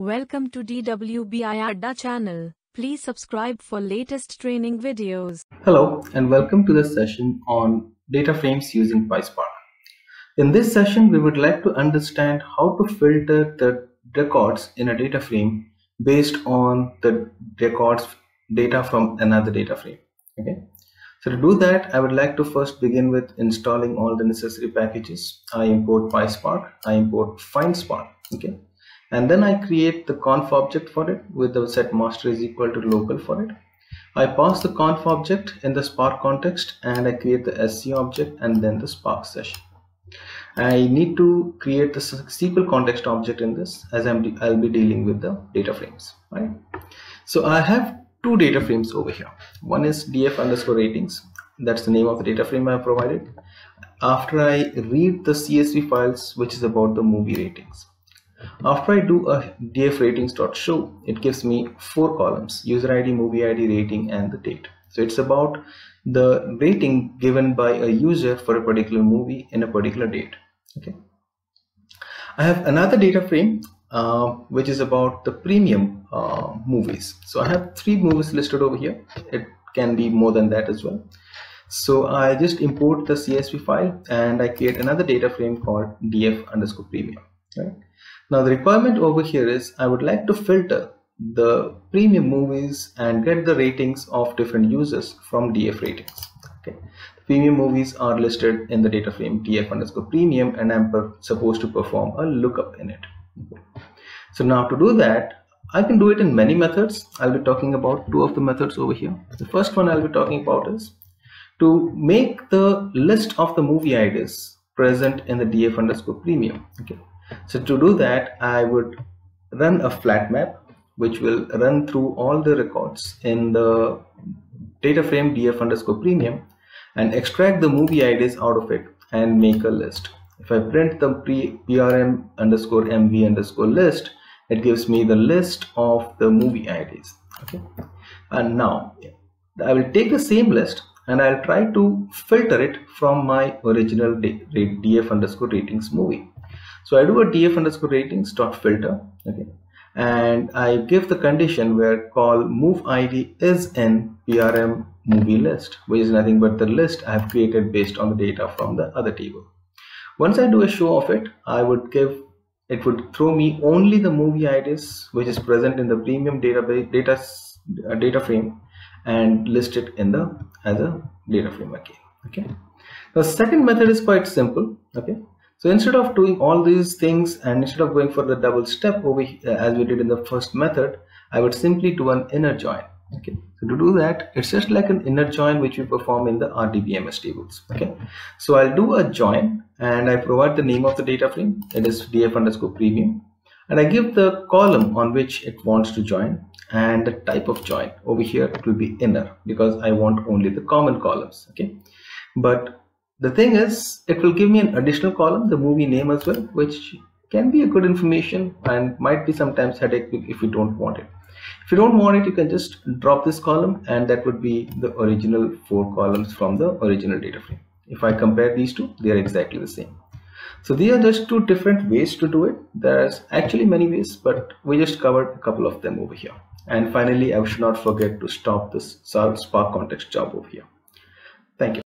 Welcome to DWBI channel. Please subscribe for latest training videos. Hello and welcome to the session on data frames using PySpark. In this session, we would like to understand how to filter the records in a data frame based on the records data from another data frame. Okay. So to do that, I would like to first begin with installing all the necessary packages. I import PySpark, I import FindSpark. Okay and then I create the conf object for it with the set master is equal to local for it. I pass the conf object in the Spark context and I create the SC object and then the Spark session. I need to create the SQL context object in this as I'm I'll be dealing with the data frames, right? So I have two data frames over here. One is df underscore ratings. That's the name of the data frame I provided. After I read the CSV files, which is about the movie ratings. After I do a dfratings.show, it gives me four columns, user ID, movie ID, rating, and the date. So it's about the rating given by a user for a particular movie in a particular date. Okay. I have another data frame uh, which is about the premium uh, movies. So I have three movies listed over here. It can be more than that as well. So I just import the CSV file and I create another data frame called df underscore premium. Right. Now the requirement over here is I would like to filter the premium movies and get the ratings of different users from DF ratings. Okay. The premium movies are listed in the data frame DF underscore premium and I'm supposed to perform a lookup in it. So now to do that, I can do it in many methods. I'll be talking about two of the methods over here. The first one I'll be talking about is to make the list of the movie IDs present in the DF underscore premium. Okay. So to do that, I would run a flat map, which will run through all the records in the data frame df underscore premium and extract the movie IDs out of it and make a list. If I print the pre prm underscore mv underscore list, it gives me the list of the movie IDs. Okay. And now I will take the same list and I'll try to filter it from my original df underscore ratings movie. So I do a df underscore ratings dot filter, okay, and I give the condition where call move id is in prm movie list, which is nothing but the list I have created based on the data from the other table. Once I do a show of it, I would give it would throw me only the movie IDs which is present in the premium database data uh, data frame and list it in the as a data frame again. Okay. The second method is quite simple. Okay so instead of doing all these things and instead of going for the double step over here, uh, as we did in the first method, I would simply do an inner join. Okay, so to do that, it's just like an inner join which we perform in the RDBMS tables. Okay, so I'll do a join and I provide the name of the data frame. It is df underscore premium, and I give the column on which it wants to join and the type of join. Over here, it will be inner because I want only the common columns. Okay, but the thing is, it will give me an additional column, the movie name as well, which can be a good information and might be sometimes headache if you don't want it. If you don't want it, you can just drop this column and that would be the original four columns from the original data frame. If I compare these two, they are exactly the same. So these are just two different ways to do it. There's actually many ways, but we just covered a couple of them over here. And finally, I should not forget to stop this Spark context job over here. Thank you.